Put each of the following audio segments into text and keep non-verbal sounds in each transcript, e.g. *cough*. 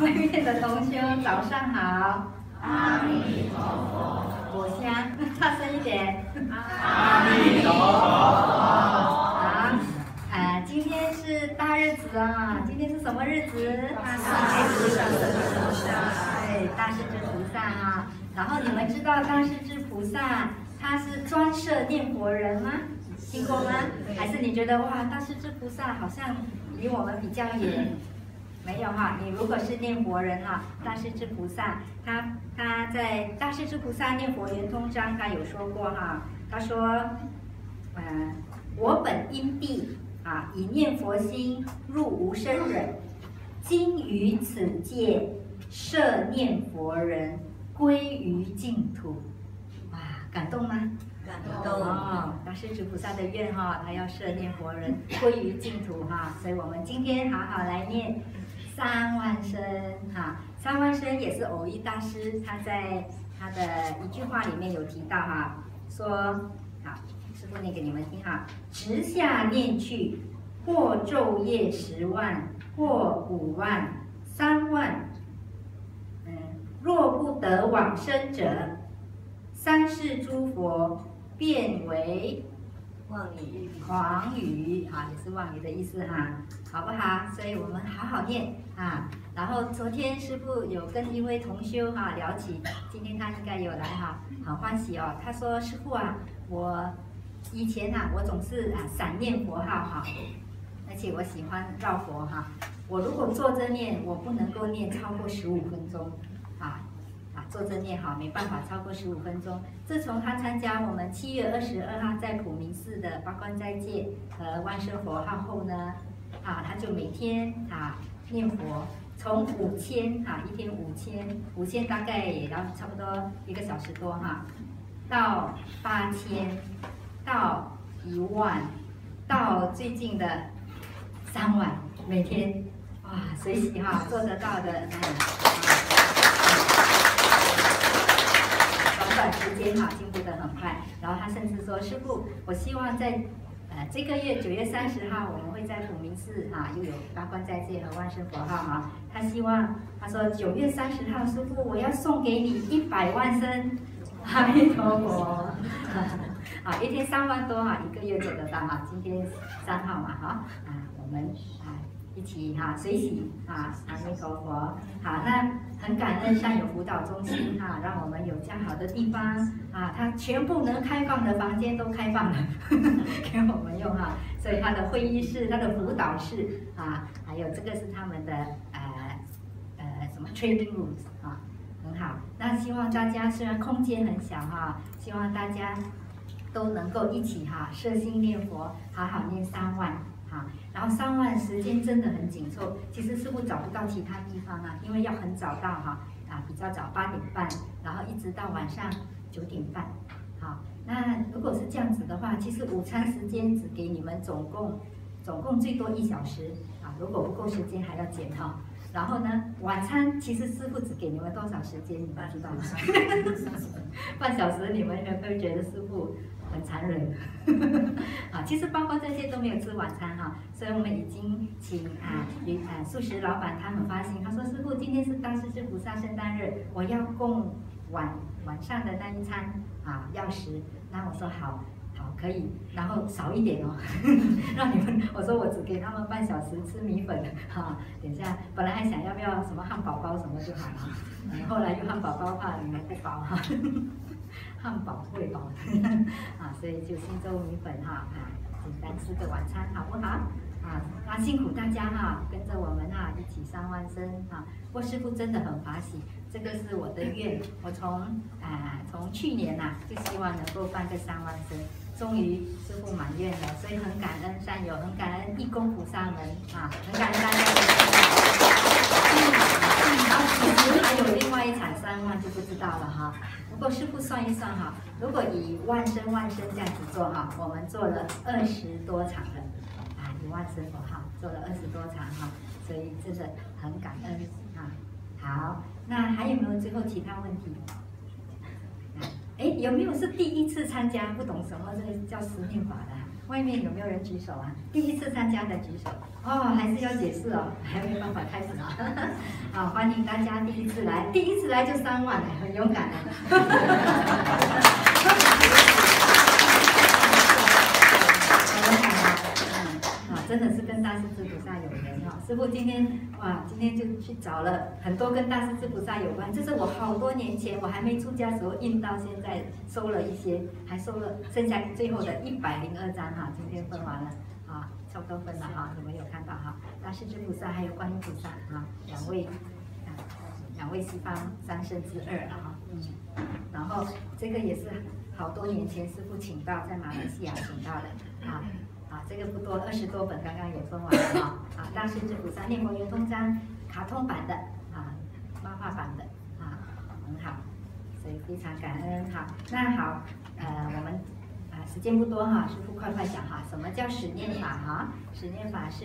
外面的同修早上好，阿弥陀佛，我先，大声一点。阿弥陀佛。好，呃，今天是大日子啊，今天是什么日子？大势至菩萨。对，大势至菩萨啊。然后你们知道大势至菩萨他是专设念佛人吗？听过吗？还是你觉得哇，大势至菩萨好像离我们比较远？没有哈，你如果是念佛人哈，大势至菩萨他他在大势至菩萨念佛圆通章他有说过哈，他说，呃，我本因地啊，以念佛心入无生忍，今于此界设念佛人，归于净土。哇，感动吗？感动哦，大势至菩萨的愿哈，他要设念佛人归于净土哈，所以我们今天好好来念三万声哈。三万声也是偶遇大师他在他的一句话里面有提到哈，说好，师傅念给你们听哈，直下念去，或昼夜十万，或五万、三万，嗯，若不得往生者，三世诸佛。变为妄语，狂语，哈，也是妄语的意思哈，好不好？所以我们好好念啊。然后昨天师傅有跟一位同修哈聊起，今天他应该有来哈，好欢喜哦。他说师傅啊，我以前呐，我总是啊散念佛号哈，而且我喜欢绕佛哈。我如果坐着念，我不能够念超过十五分钟。坐着念好，没办法超过十五分钟。自从他参加我们七月二十二号在普明寺的八关斋戒和万生佛号后呢，啊，他就每天啊念佛，从五千啊一天五千，五千大概也要差不多一个小时多哈，到八千，到一万，到最近的三万，每天哇，随喜哈做得到的，嗯。时间哈进步的很快，然后他甚至说：“师傅，我希望在呃这个月九月三十号，我们会在普明寺啊又有八关斋戒和万圣佛号哈。他希望他说九月三十号，师傅我要送给你一百万声阿弥陀佛，啊一天三万多哈，一个月做得到哈。今天三号嘛哈啊我们啊。”一起哈随喜啊，阿弥陀佛。好，那很感恩善友辅导中心哈，让我们有这样好的地方啊，它全部能开放的房间都开放了 *laughs* 给我们用哈。所以它的会议室、它的辅导室啊，还有这个是他们的呃呃什么 training rooms 啊，很好。那希望大家虽然空间很小哈，希望大家都能够一起哈摄心念佛，好好念三万。啊，然后三万时间真的很紧凑，其实师傅找不到其他地方啊，因为要很早到哈，啊比较早八点半，然后一直到晚上九点半，好，那如果是这样子的话，其实午餐时间只给你们总共总共最多一小时啊，如果不够时间还要减哈，然后呢晚餐其实师傅只给你们多少时间，你们知道吗？*laughs* 半小时，你们有没有觉得师傅？很残忍，*laughs* 啊，其实包括这些都没有吃晚餐哈，所以我们已经请啊，啊素食老板他很发心，他说师傅今天是大势至菩萨圣诞日，我要供晚晚上的那一餐啊药食，那我说好，好可以，然后少一点哦，*laughs* 让你们，我说我只给他们半小时吃米粉，哈，等下本来还想要不要什么汉堡包什么就好了，后来又汉堡包怕你们不饱哈。汉堡会饱啊，所以就新粥米粉哈啊，简单吃个晚餐好不好？啊，那辛苦大家哈，跟着我们哈一起上万生啊！郭师傅真的很欢喜，这个是我的愿，我从啊从去年呐就希望能够办个三万生，终于师傅满愿了，所以很感恩善友，很感恩义工菩萨们啊，很感恩大家的支持。然后其实还三万就不知道了哈。不过师傅算一算哈，如果以万生万生这样子做哈，我们做了二十多场了啊，以万生佛号做了二十多场哈，所以真的很感恩啊。好，那还有没有最后其他问题？哎，有没有是第一次参加不懂什么这个叫十念法的？外面有没有人举手啊？第一次参加的举手。哦，还是要解释哦，*laughs* 还没办法开始啊。*laughs* 好，欢迎大家第一次来，第一次来就三万，很勇敢啊 *laughs* 真的是跟大师至菩萨有缘哈！师傅今天哇，今天就去找了很多跟大师至菩萨有关，这是我好多年前我还没出家时候印到现在收了一些，还收了剩下最后的一百零二张哈，今天分完了啊，差不多分了哈，你们有看到哈？大师至菩萨还有观音菩萨啊，两位啊，两位西方三圣之二啊，嗯，然后这个也是好多年前师傅请到在马来西亚请到的啊。啊，这个不多，二十多本，刚刚也分完了啊。啊，大师至菩萨念佛圆通章，卡通版的啊，漫画版的啊，很好，所以非常感恩。好，那好，呃，我们啊时间不多哈，师傅快快讲哈，什么叫十念法哈？十念法是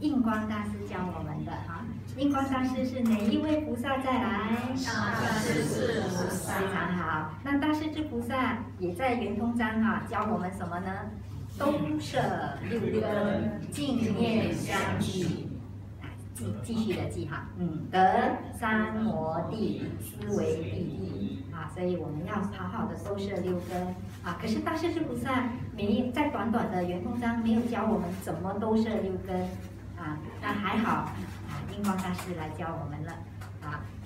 印光大师教我们的哈。印光大师是哪一位菩萨再来？大师至菩萨。非常好，那大师至菩萨也在圆通章哈教我们什么呢？东舍六根，净念相继，继继续的记哈，嗯，得三摩地，思维第一啊，所以我们要好好的收摄六根啊。可是大势至菩萨没在短短的圆通章没有教我们怎么都摄六根啊，那还好啊，印光大师来教我们了。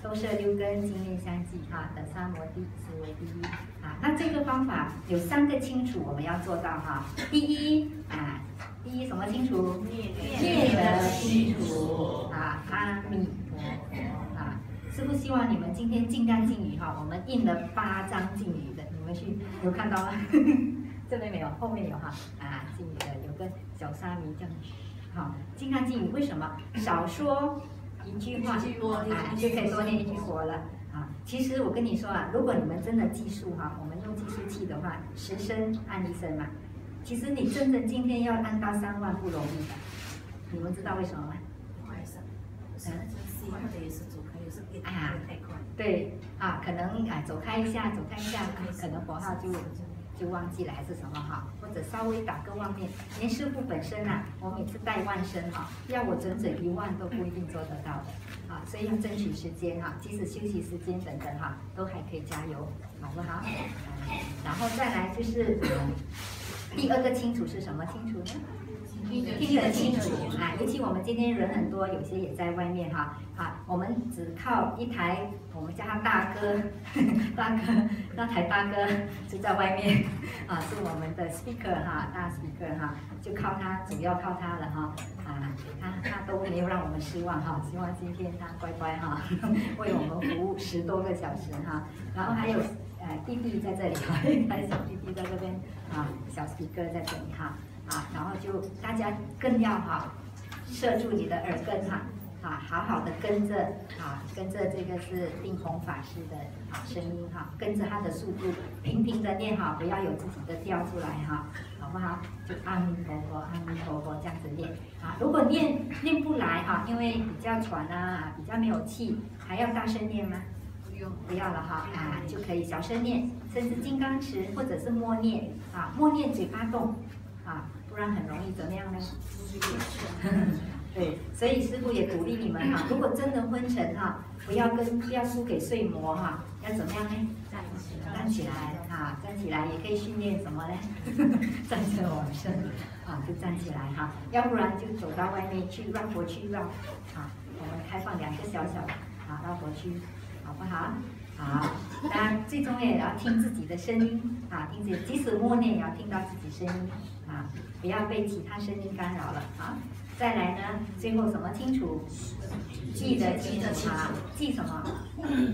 都是六根经验相继，哈，的三摩地思维第一，啊，那这个方法有三个清楚，我们要做到哈。第一啊，第一什么清楚？念的清楚啊，阿弥陀佛啊。师父希望你们今天尽量敬语哈，我们印了八张敬语的，你们去有看到吗？*laughs* 这边没有，后面有哈啊，敬语的有个小沙弥这样，好，尽量敬语，为什么？少说。一句话，啊，就可以多念一句佛了啊。其实我跟你说啊，如果你们真的计数哈，我们用计数器的话，十声按一声嘛。其实你真的今天要按到三万不容易的，你们知道为什么吗？快上，嗯，快的也是走开，也是变啊，太快。对啊，可能啊走开一下，走开一下，*laughs* 可能佛号就。就忘记了还是什么哈，或者稍微打个妄念。连师傅本身啊，我每次带万声哈，要我整整一万都不一定做得到的啊，所以要争取时间哈，即使休息时间等等哈，都还可以加油，好不好？然后再来就是第二个清楚是什么清楚呢？听得清楚啊，尤其我们今天人很多，有些也在外面哈。啊，我们只靠一台，我们叫他 *laughs* 大哥，大哥，那台大哥就在外面 *laughs* 啊，是我们的 speaker 哈，大 speaker 哈，就靠他，主要靠他了哈。啊，他他都没有让我们失望哈，希望今天他乖乖哈，*laughs* 为我们服务十多个小时哈。然后还有呃弟弟在这里哈，还有小弟弟在这边啊，小 speaker 在这里哈。啊，然后就大家更要哈，摄住你的耳根哈，啊，好好的跟着啊，跟着这个是定红法师的啊声音哈，跟着他的速度，平平的念哈，不要有自己的调出来哈，好不好？就阿弥陀佛，阿弥陀佛这样子念啊。如果念念不来哈，因为比较喘啊，比较没有气，还要大声念吗？不用，不要了哈，啊，就可以小声念，甚至金刚持或者是默念啊，默念嘴巴动。啊，不然很容易怎么样呢？*laughs* 对，所以师傅也鼓励你们哈，*laughs* 如果真的昏沉哈，不要跟不要输给睡魔哈，要怎么样呢？站起来，站起来哈，站起来也可以训练什么呢？*laughs* 站着往生啊，就站起来哈，要不然就走到外面去绕佛区绕啊，我们开放两个小小啊绕佛区，好不好？好，当然最重要也要听自己的声音啊，听自己，即使默念也要听到自己声音啊，不要被其他声音干扰了啊。再来呢，最后什么清楚？记得记得他记什么？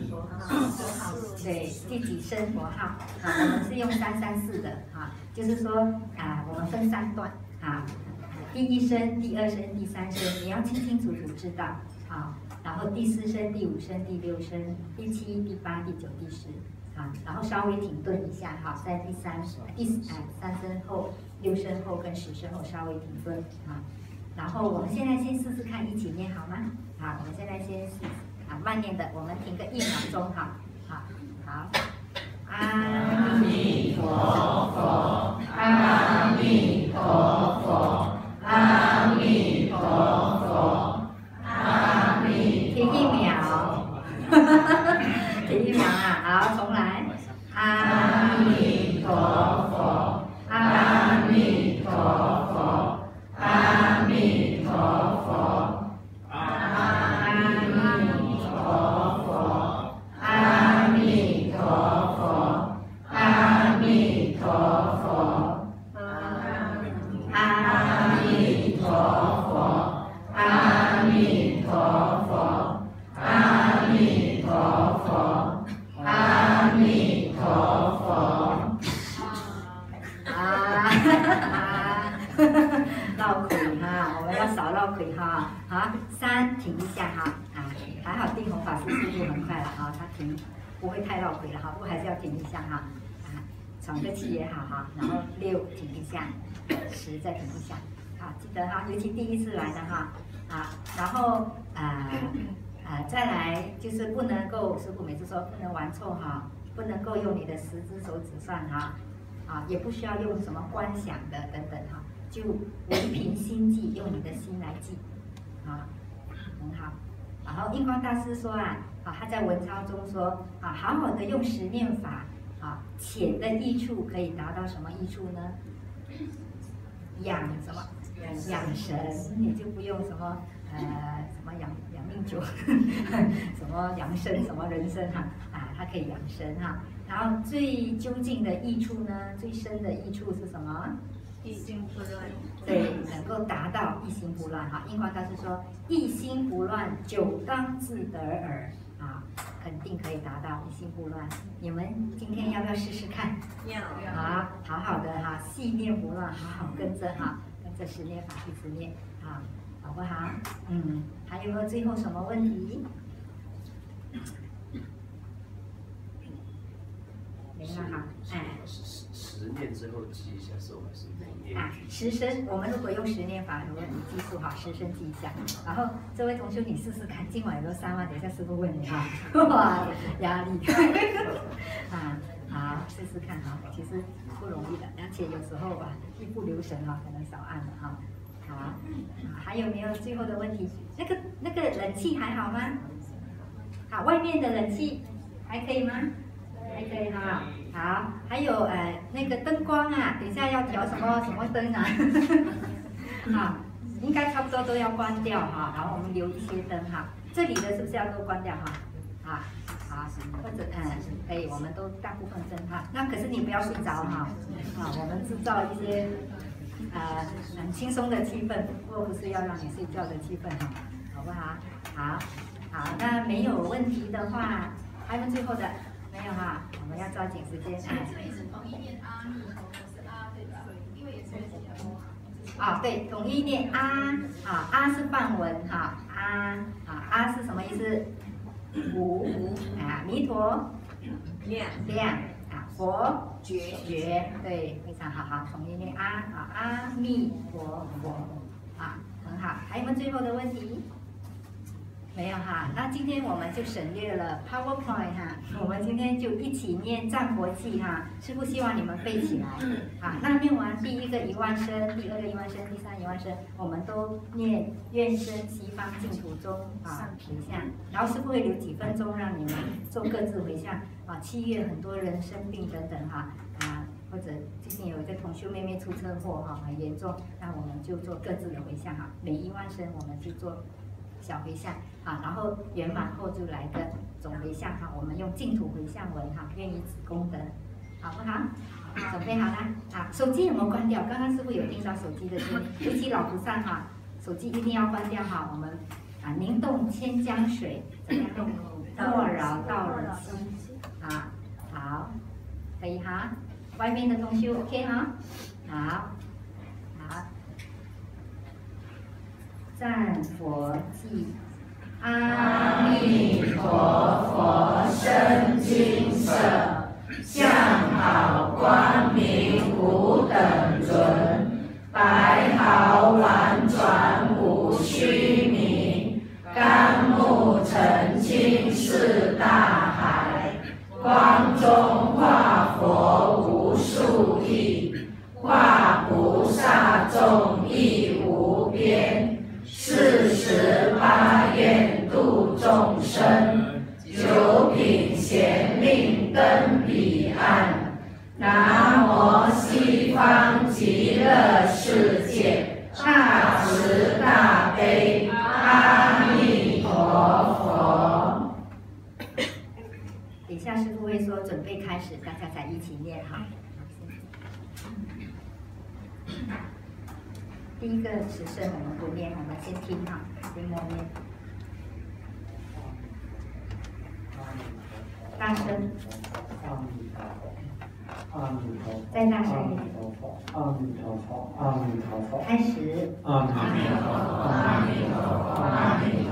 佛号，对，记几声佛号啊？我们是用三三四的啊，就是说啊，我们分三段啊，第一声、第二声、第三声，你要清清楚楚知道啊。然后第四声、第五声、第六声、第七、第八、第九、第十，啊，然后稍微停顿一下，哈，在第三、第哎三声后、六声后跟十声后稍微停顿，啊，然后我们现在先试试看，一起念好吗？好，我们现在先试，啊，慢念的，我们停个一秒钟，哈，好，好，阿弥停不会太绕腿了哈，不过还是要停一下哈。啊，喘个气也好哈。然后六停一下，十再停一下。好，记得哈，尤其第一次来的哈。啊，然后啊啊，再来就是不能够，师傅每次说不能玩错哈，不能够用你的十只手指算哈。啊，也不需要用什么观想的等等哈，就唯凭心记，用你的心来记，啊，很好。然后印光大师说啊，啊他在文章中说啊，好好的用十念法啊，浅的益处可以达到什么益处呢？养什么？养神，你就不用什么呃什么养养命酒，*laughs* 什么养生什么人参哈啊，它可以养生哈。然后最究竟的益处呢？最深的益处是什么？一心不乱。对，能够达到一心不乱哈。印光大师说，一心不乱，久当自得耳啊，肯定可以达到一心不乱。你们今天要不要试试看？要好，好好的哈，细念不乱，好好跟着哈，跟着十念法一直念啊，好不好？嗯，还有没有最后什么问题？没了哈，哎。十念之后记一下咒，还是每念啊，十声，我们如果用十念法，如果你记住哈，十声记一下。然后这位同学，你试试看，今晚有没有三万？等一下师傅问你哈。哇，压力。啊，好，试试看哈，其实不容易的，而且有时候吧，一不留神哈，可能少按了哈。好，啊还有没有最后的问题？那个那个冷气还好吗？好，外面的冷气还可以吗？还可以哈。好，还有呃那个灯光啊，等一下要调什么什么灯啊？*laughs* 好，应该差不多都要关掉哈，然后我们留一些灯哈。这里的是不是要都关掉哈？啊，好，或者嗯可以，我们都大部分灯哈。那可是你不要睡着哈，啊，我们制造一些呃很轻松的气氛，不过不是要让你睡觉的气氛哈，好不好？好，好，那没有问题的话，还有最后的？没有哈，要抓紧时间。啊，对，统一念阿啊，阿是梵文哈，阿啊阿是什么意思？无啊，弥陀 *coughs* 亮亮啊，佛觉觉，对，非常好哈，统一念阿啊，阿弥陀佛啊，很好。还有没有最后的问题？没有哈，那今天我们就省略了 PowerPoint 哈，我们今天就一起念战国记哈，师傅希望你们背起来啊。那念完第一个一万声，第二个一万声，第三一万声，我们都念愿生西方净土中啊回向，然后师傅会留几分钟让你们做各自回向啊。七月很多人生病等等哈啊，或者最近有一个同修妹妹出车祸哈，很严重，那我们就做各自的回向哈，每一万声我们就做。小回向啊，然后圆满后就来个总回向哈，我们用净土回向文哈，愿以此功德，好不好？准备好了啊，手机有没有关掉？刚刚是不是有听到手机的声音，尤其老菩萨哈，手机一定要关掉哈。我们啊，凝冻千江水，怎么样？莫扰到人心啊，好，可以哈。外面的同学 OK 哈，好。赞佛记，阿弥陀佛生金色，相好光明无等伦，白毫婉转无虚名，甘木澄清是大海，光中下师傅会说准备开始，大家再一起念哈。第一个词声我们不念，我们先听哈，先默念。大声，阿弥陀佛，阿弥陀佛，再大声阿弥一点。陀佛，阿弥陀佛，阿弥陀佛，开始。阿弥陀佛，阿弥陀佛，阿弥陀佛。